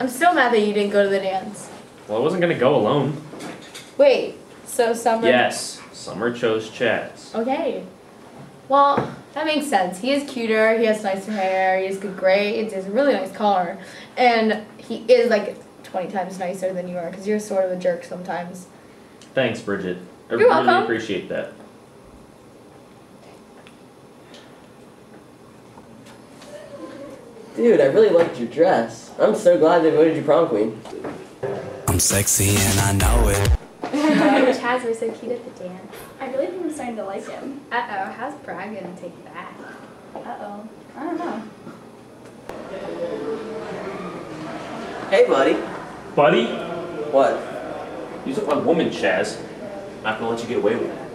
I'm still mad that you didn't go to the dance. Well, I wasn't gonna go alone. Wait, so Summer. Yes, Summer chose Chaz. Okay. Well, that makes sense. He is cuter, he has nicer hair, he has good grades, he has a really nice car, and he is like 20 times nicer than you are because you're sort of a jerk sometimes. Thanks, Bridget. I You're really welcome. appreciate that. Dude, I really liked your dress. I'm so glad they voted you prom queen. I'm sexy and I know it. Chaz was so cute at the dance. I really think I'm starting to like him. Uh oh, how's Brad gonna take that? Uh oh. I don't know. Hey, buddy. Buddy, What? you took my woman, Chaz. I'm not gonna let you get away with that.